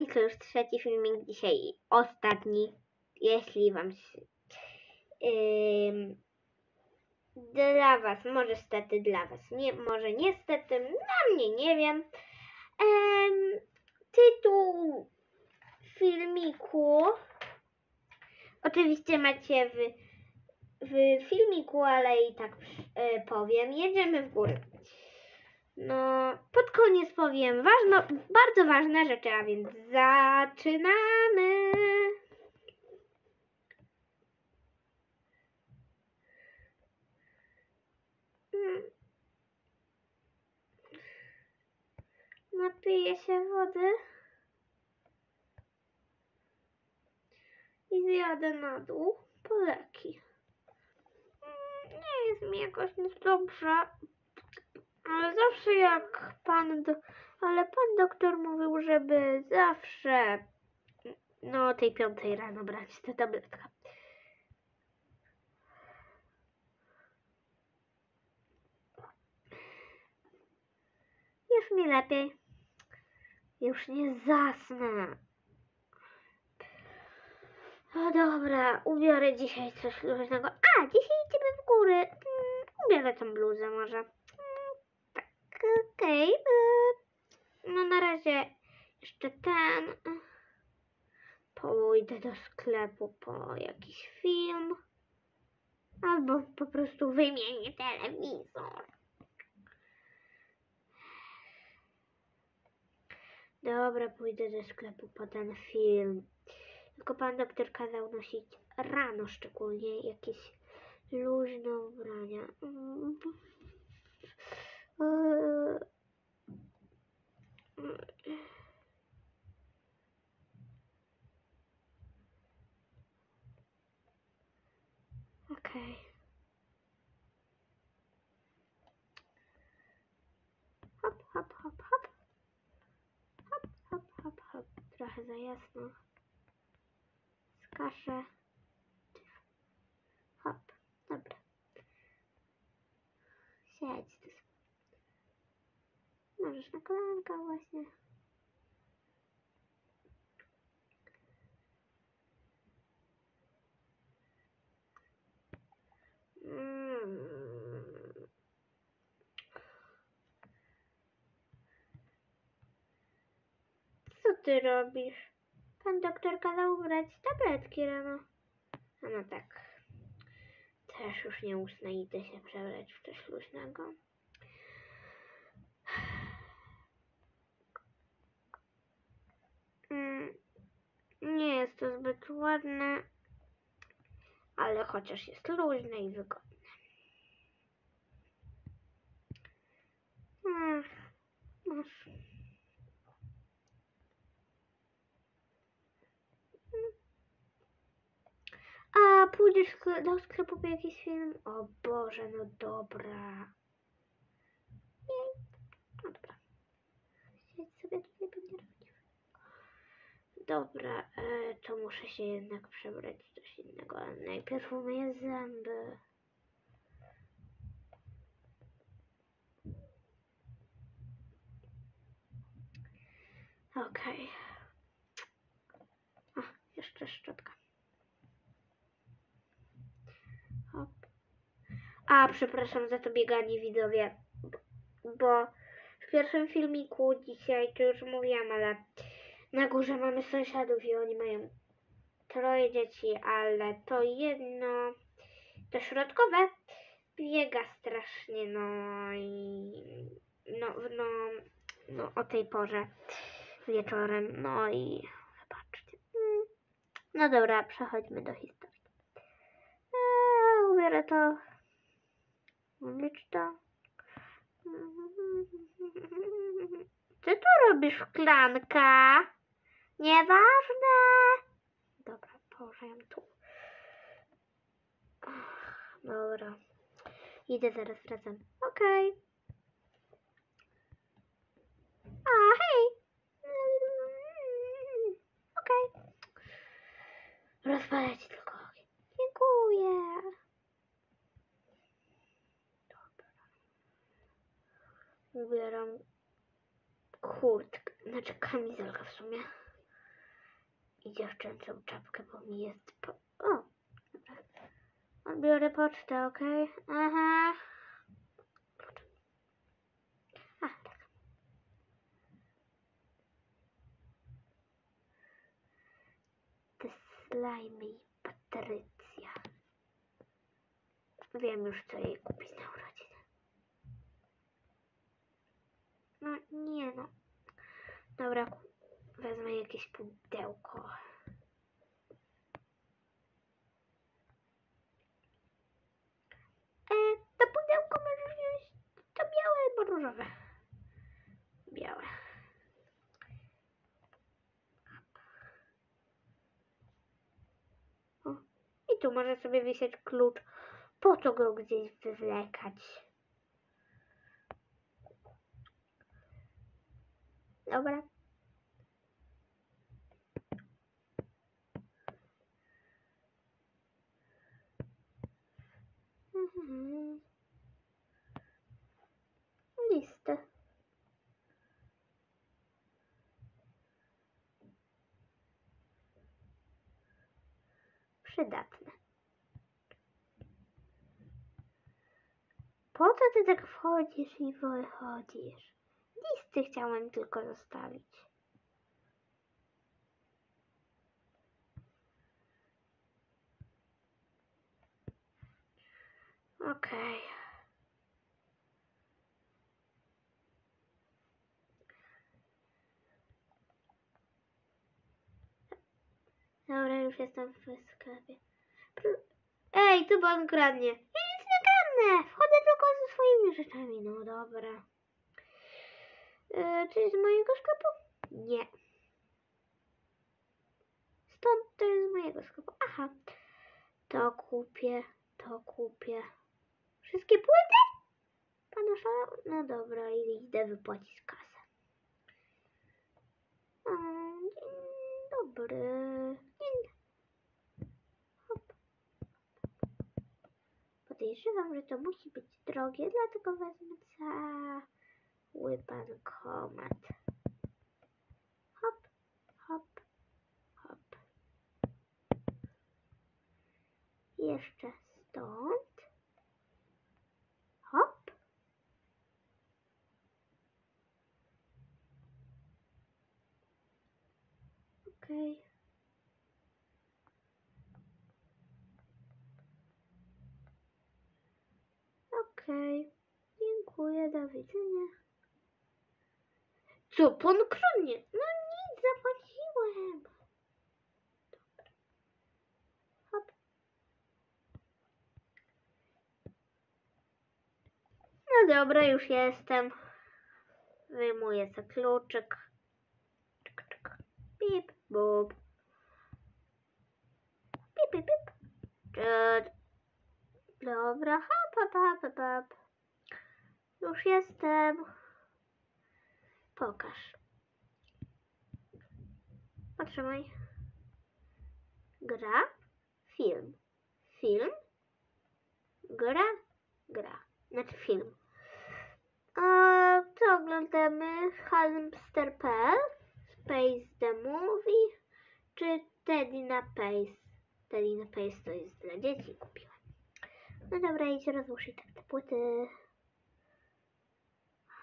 I to już trzeci filmik dzisiaj, ostatni, jeśli wam się... Ym, dla was, może stety dla was, nie, może niestety, dla mnie nie wiem. Em, tytuł filmiku oczywiście macie w, w filmiku, ale i tak e, powiem. Jedziemy w górę. No, pod koniec powiem ważno, bardzo ważne rzeczy, a więc zaczynamy. Mm. Napiję się wody i zjadę na dół po leki. Mm, Nie jest mi jakoś nic dobrze, ale zawsze jak pan, do, ale pan doktor mówił, żeby zawsze no tej piątej rano brać tę tabletkę. Już mi lepiej. Już nie zasnę. No dobra, ubiorę dzisiaj coś luźnego. A, dzisiaj idziemy w góry. Mm, Ubiorę tą bluzę może. Mm, okej. y, No na razie jeszcze ten. Pójdę do sklepu po jakiś film. Albo po prostu wymienię telewizor. Dobra, pójdę do sklepu po ten film. Tylko pan doktor kazał nosić rano szczególnie jakieś luźne ubrania. Trochę za jasno. Skaszę. Hop, dobra. Siedź tu. Możesz na kolanka właśnie. Ty robisz? Pan doktor kazał brać tabletki rano. A no tak. Też już nie usnę i idę się przebrać w coś luźnego. Mm, Nie jest to zbyt ładne, ale chociaż jest luźne i wygodne. Ach, masz. Pójdziesz skle- do sklepu po jakiś film? O Boże, no dobra. Jej. No dobra. Siedź sobie tutaj będzie robić. Dobra, e, to muszę się jednak przebrać w coś innego, najpierw umyję zęby. Okej. A, jeszcze szczotka. Hop. A, przepraszam za to bieganie widzowie, bo w pierwszym filmiku dzisiaj, to już mówiłam, ale na górze mamy sąsiadów i oni mają troje dzieci, ale to jedno, to środkowe, biega strasznie, no i no, no, no o tej porze wieczorem, no i zobaczcie. Mm. No dobra, przechodźmy do historii. Eee, ubiorę to. To. Co tu robisz, szklanka? Nieważne. Dobra, położę ją tu. Dobra. Idę zaraz wracam. Okej. A, hej. Okej. Rozpalę ci tylko. Dziękuję. Ubieram kurtkę, znaczy kamizelkę w sumie. i dziewczęcą czapkę, bo mi jest po... O! Dobra. Odbiorę pocztę, okej? Aha. A, tak. Te slajmy i Patrycja. Wiem już, co jej kupić na urodziny. No nie no. Dobra, wezmę jakieś pudełko. E, to pudełko możesz wziąć to białe albo różowe. Białe. O, I tu może sobie wisieć klucz. Po co go gdzieś wywlekać? Dobra. Listy. Przydatne. Po co ty tak wchodzisz i wychodzisz? Listy chciałem tylko zostawić. Okej. Dobra, już jestem w sklepie. Ej, tu pan kradnie. Ja nic nie kradnę. Wchodzę tylko ze swoimi rzeczami. No dobra. E, czy z mojego sklepu? Nie. Stąd to jest z mojego sklepu. Aha. To kupię, to kupię. Wszystkie płyty? Pan oszalał? No dobra, idę wypłacić kasę. O, dzień dobry. Dzień. Hop. Podejrzewam, że to musi być drogie, dlatego wezmę cały bankomat. Hop, hop, hop. Jeszcze stąd. Hop. Okej. Okej. Dziękuję, do widzenia. Co, pan? No nic, zapłaciłem. Dobra. Hop. No dobra, już jestem. Wyjmuję sobie kluczyk. Czyk, czyk. Pip, bub. Pip, pip, pip. Czyt. Dobra, hop, hop, hop, hop. Już jestem. Pokaż. Otrzymaj. Gra, film. Film, gra, gra. Znaczy film. A co oglądamy? Hamster.pl, Space the Movie, czy Teddy na Pace? Teddy na Pace to jest dla dzieci, kupiłam. No dobra, idź rozłóż i tak te płyty.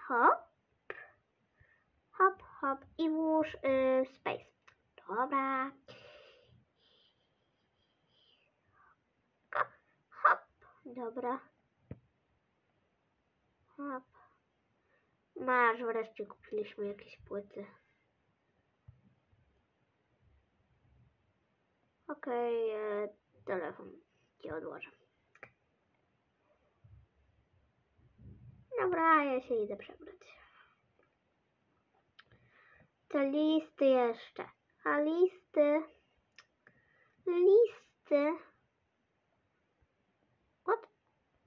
Hop. Hop i włóż y, Space. Dobra. Hop, hop. Dobra. Hop. Masz, wreszcie kupiliśmy jakieś płyty. Okej, e, telefon ci odłożę. Dobra, ja się idę przebrać. Listy jeszcze. A listy. Listy. What?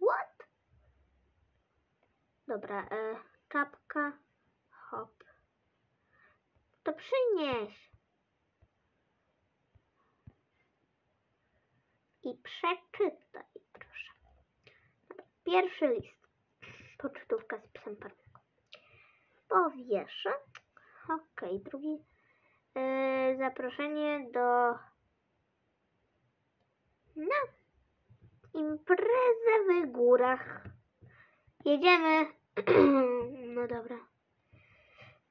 What? Dobra, e, czapka. Hop. To przynieś. I przeczytaj, proszę. Pierwszy list. Pocztówka z psem parnego. Powieszę. Okej, drugi. e, zaproszenie do no imprezę w górach. Jedziemy. no dobra.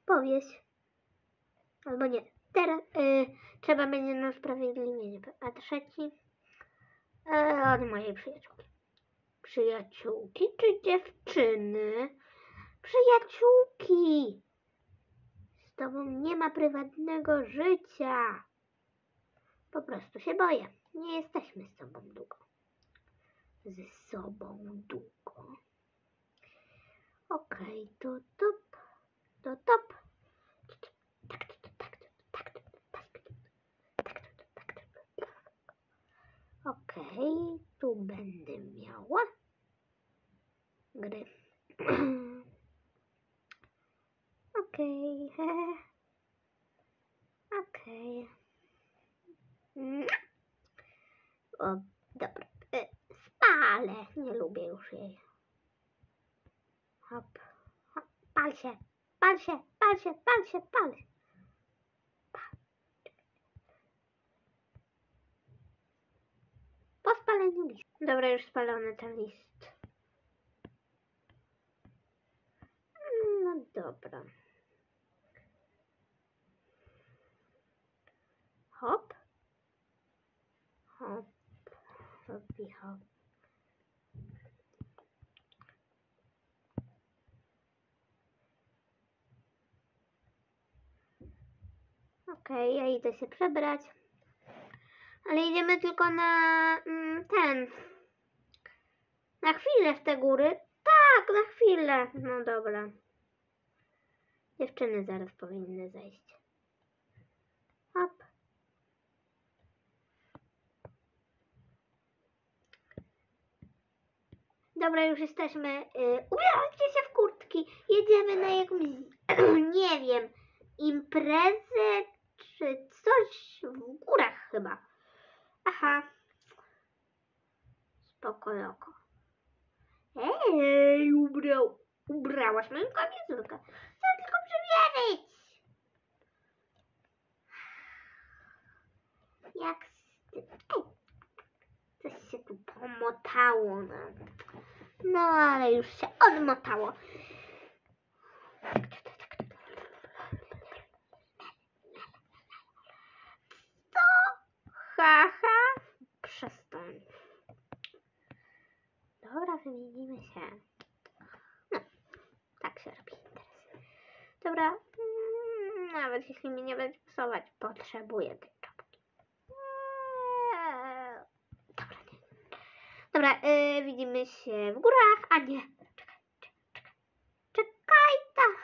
Powiedz. Albo nie. Teraz y, trzeba będzie na usprawiedliwienie. A trzeci y, od mojej przyjaciółki. Przyjaciółki czy dziewczyny? Przyjaciółki tobą nie ma prywatnego życia. Po prostu się boję. Nie jesteśmy z sobą długo. Z sobą długo. Okej, okay, to top. To top. Okej, okay, tu będę miała gry. Okej. Okej. Mm. O, dobra. E, Spalę. Nie lubię już jej. Hop. hop. Pal się. Pal się. Pal się. Pal się. Pal się. Po spaleniu listu. Dobra, już spalony ten list. No dobra. Hop. Hop. Hop i hop. Okej, ja idę się przebrać. Ale idziemy tylko na mm, ten. Na chwilę w te góry. Tak, na chwilę. No dobra. Dziewczyny zaraz powinny zejść. Hop. Dobra, już jesteśmy. Yy, ubierajcie się w kurtki. Jedziemy na jakąś, nie wiem, imprezę czy coś w górach chyba. Aha. Spoko loko. Ej, ubrał, ubrałaś moją kamizelkę. Chcę tylko przymierzyć. Jak. Ej, pomotało. No. no, ale już się odmotało. Co? Haha, przestań. Dobra, wymienimy się. No, tak się robi teraz. Dobra, mm, nawet jeśli mi nie będzie pasować, potrzebuję tej czapki. Eee, Dobra, nie. Dobra, y, widzimy się w górach, a nie. Czekaj, czekaj, czekaj. Tak.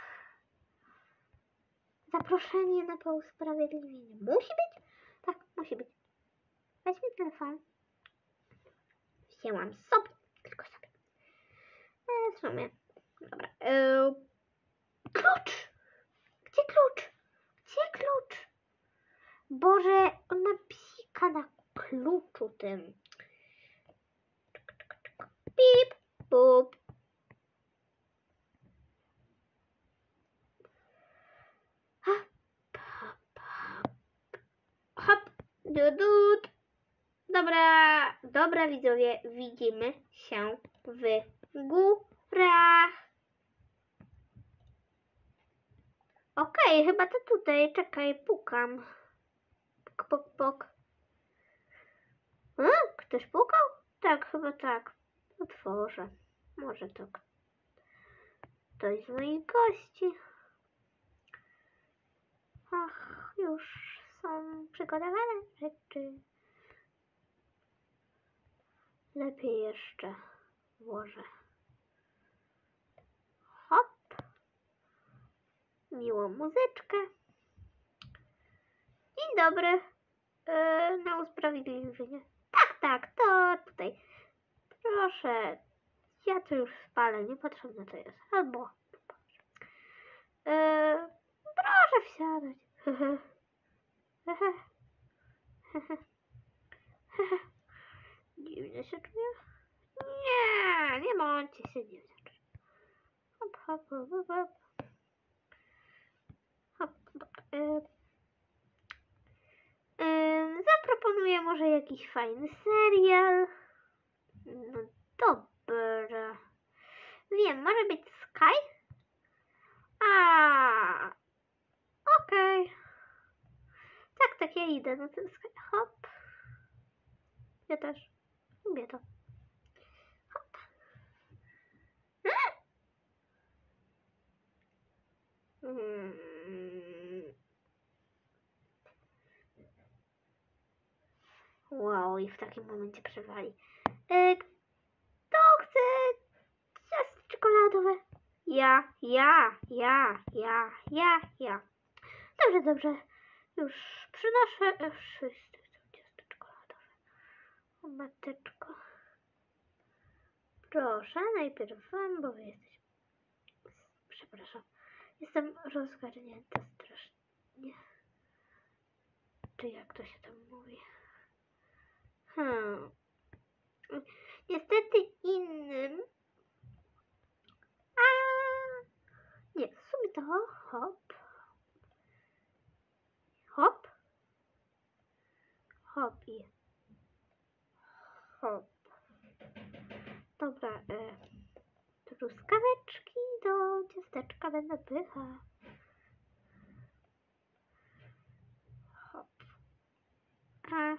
Zaproszenie na pousprawiedliwienie. Musi być? Tak, musi być. Weź mi telefon. Wzięłam sobie, tylko sobie. E, w sumie. Dobra. E, klucz! Gdzie klucz? Gdzie klucz? Boże, ona pika na kluczu tym. Pip, pup. Hop, hop, hop. Hop, dudut. Dobra, dobra widzowie, widzimy się w górach. Okej, chyba to tutaj, czekaj, pukam. Puk, puk, puk. A, ktoś pukał? Tak, chyba tak. Otworzę. Może to ktoś z moich gości. Ach, już są przygotowane rzeczy. Lepiej jeszcze włożę. Hop. Miłą muzyczkę. Dzień dobry. Yy, na usprawiedliwienie. Tak, tak, to tutaj. Proszę. Ja to już spalę, niepotrzebne to jest. Albo. Yy, proszę wsiadać. Dziwnie się czuję. Nie, nie bądźcie się dziwnie. Hop, hop, hop, hop, hop. Hop, dobra. Y, proponuję może jakiś fajny serial. No dobra. Wiem, może być Sky? A, okej. Tak, tak, ja idę na ten Sky. Hop. Ja też. Lubię to. Hop. Mm. Wow, i w takim momencie przewali. Kto chce ciasto czekoladowe? Ja, ja, ja, ja, ja, ja. Dobrze, dobrze. Już przynoszę. chcą ciasto czekoladowe. O mateczko. Proszę, najpierw wam, bo wy jesteś... Przepraszam. Jestem rozgarnięta strasznie. Czy jak to się tam mówi? Hmm. Niestety innym. A nie, w sumie to hop. Hop. Hop i hop. Dobra, e, truskaweczki do ciasteczka będę pycha. Hop. A,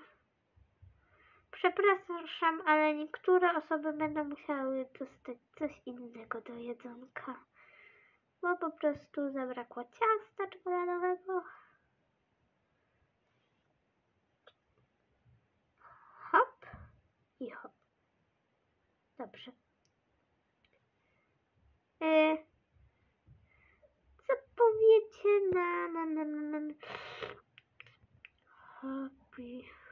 przepraszam, ale niektóre osoby będą musiały dostać coś innego do jedzonka. Bo po prostu zabrakło ciasta czekoladowego. Hop i hop. Dobrze. E, co powiecie na, na, na, na, na. Happy.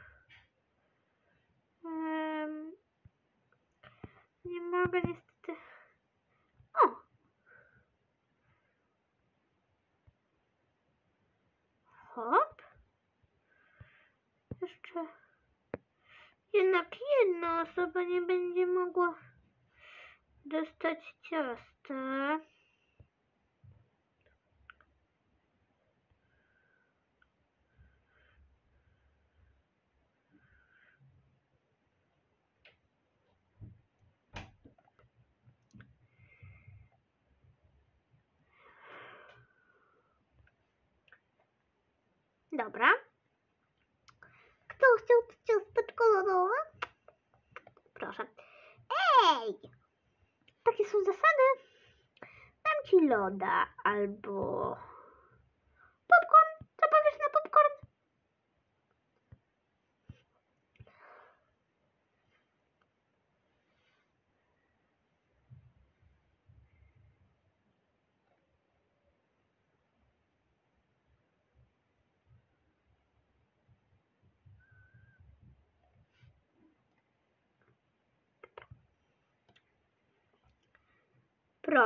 Em, nie mogę niestety. O! Hop. Jeszcze. Jednak jedna osoba nie będzie mogła dostać ciasta. Dobra. Kto chciał ciasto czekoladowe? Proszę. Ej! Takie są zasady. Dam ci loda albo popcorn. Co powiesz na popcorn?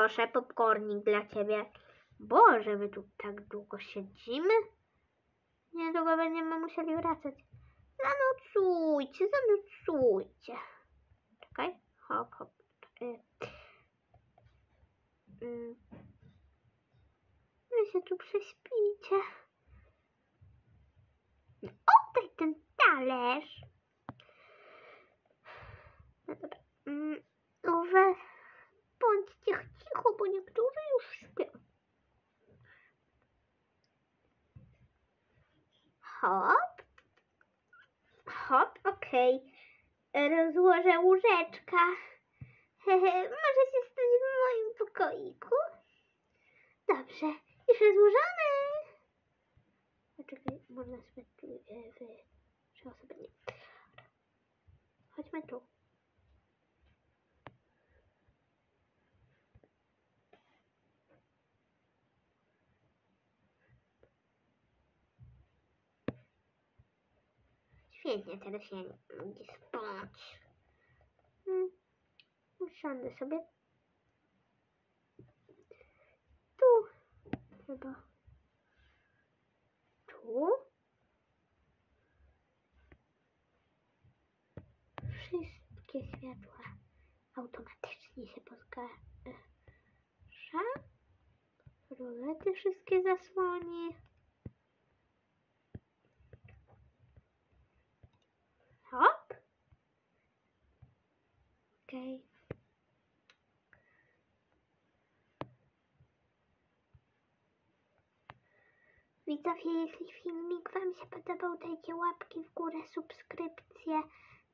Proszę, popcornik dla ciebie. Boże, my tu tak długo siedzimy. Niedługo będziemy musieli wracać. Zanocujcie, zanocujcie. Czekaj, hop, hop. Y. Mm. Wy się tu prześpicie. No, oddaj ten talerz. No dobra. Mm. Bądźcie cicho, bo niektórzy już śpią. Hop. Hop, okej. Rozłożę łóżeczka. Hehe, możecie stać w moim pokoiku. Dobrze, już rozłożone. Poczekaj, można sobie e. Trzy osoby nie. Chodźmy tu. Świetnie, teraz się mogę spać. Hmm. Usiądę sobie. Tu. Chyba. Tu. Wszystkie światła automatycznie się pozgasza. Rolety wszystkie zasłoni. Okej. Widzowie, jeśli filmik Wam się podobał, dajcie łapki w górę, subskrypcję,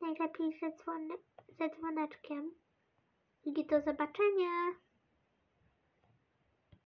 najlepiej ze, ze dzwoneczkiem. I do zobaczenia!